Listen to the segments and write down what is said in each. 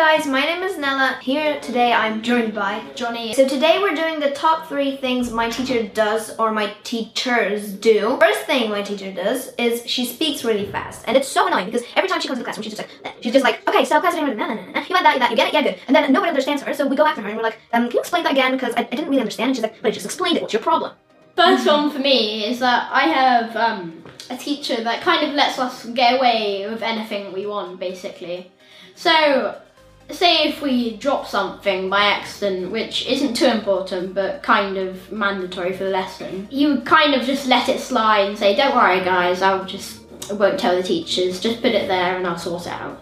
guys, my name is Nella. Here today I'm joined by Johnny. So today we're doing the top three things my teacher does or my teachers do. First thing my teacher does is she speaks really fast. And it's so annoying because every time she comes to classroom, she's just like, she's just like, okay, so class, no, you meant that, that, you get it, yeah, good. And then nobody understands her, so we go after her and we're like, um, can you explain that again? Because I, I didn't really understand. And she's like, but I just explained it, what's your problem? First one for me is that I have um, a teacher that kind of lets us get away with anything we want, basically. So, say if we drop something by accident, which isn't too important but kind of mandatory for the lesson, he would kind of just let it slide and say, "Don't worry, guys. I'll just I won't tell the teachers. Just put it there and I'll sort it out."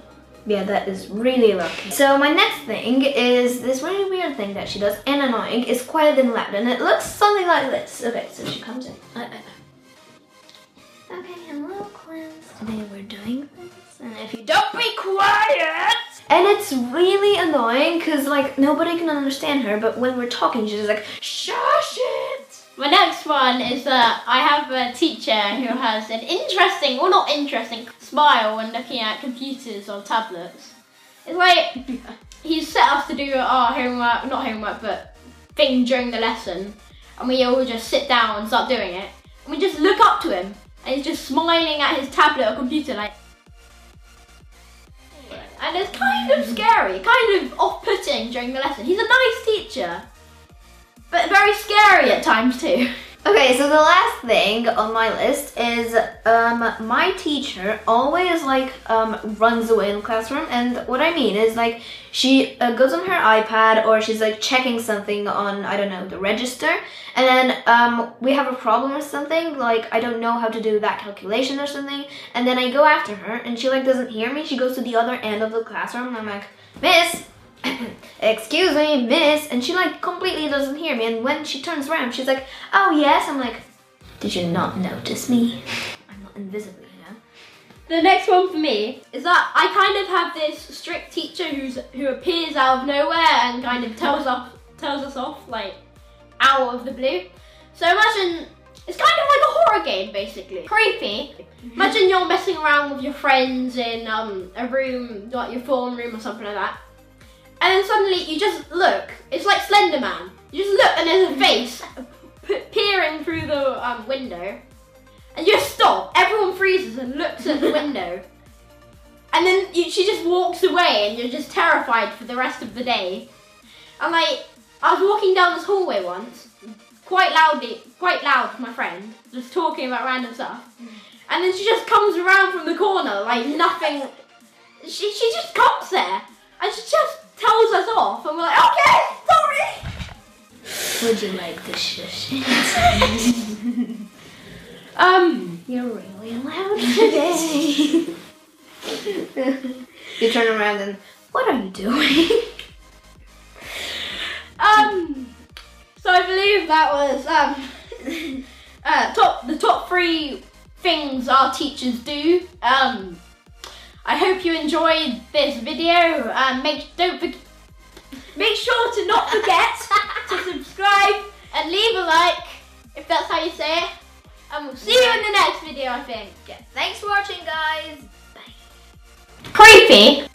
Yeah, that is really lucky. So my next thing is this really weird thing that she does and annoying. It's quiet and loud and it looks something like this. Okay, so she comes in. Uh, uh, And it's really annoying because like nobody can understand her, but when we're talking, she's like, shush it! My next one is that I have a teacher who has an interesting, or not interesting, smile when looking at computers or tablets. It's like he's set us to do our homework, not homework, but thing during the lesson, and we all just sit down and start doing it, and we just look up to him, and he's just smiling at his tablet or computer like. And it's kind of scary, kind of off-putting during the lesson. He's a nice teacher, but very scary at times too. Okay, so the last thing on my list is um, my teacher always like um, runs away in the classroom, and what I mean is like she uh, goes on her iPad or she's like checking something on I don't know the register, and then um, we have a problem or something like I don't know how to do that calculation or something, and then I go after her and she like doesn't hear me. She goes to the other end of the classroom, and I'm like, Miss, excuse me, miss, and she like completely doesn't hear me. And when she turns around, she's like, oh yes. I'm like, did you not notice me? I'm not invisible, know. The next one for me is that I kind of have this strict teacher who's who appears out of nowhere and kind of tells off tells us off like out of the blue. So imagine it's kind of like a horror game basically. Creepy. Imagine you're messing around with your friends in um, a room, like your form room or something like that. And then suddenly you just look. It's like Slender Man. You just look and there's a face peering through the um, window. And you just stop. Everyone freezes and looks at the window. And then you, she just walks away and you're just terrified for the rest of the day. And like, I was walking down this hallway once, quite loudly, quite loud to my friend, just talking about random stuff. And then she just comes around from the corner like nothing. She, she just comes there and she just tells us off and we're like, okay, sorry. Would you like to shush Um, You're really loud today. you turn around and what are you doing? um, so I believe that was um, uh, top the top three things our teachers do. Um, I hope you enjoyed this video. Um, make don't. Make sure to not forget to subscribe and leave a like if that's how you say it. And we'll see you in the next video, I think. yeah, thanks for watching, guys. Bye. Creepy.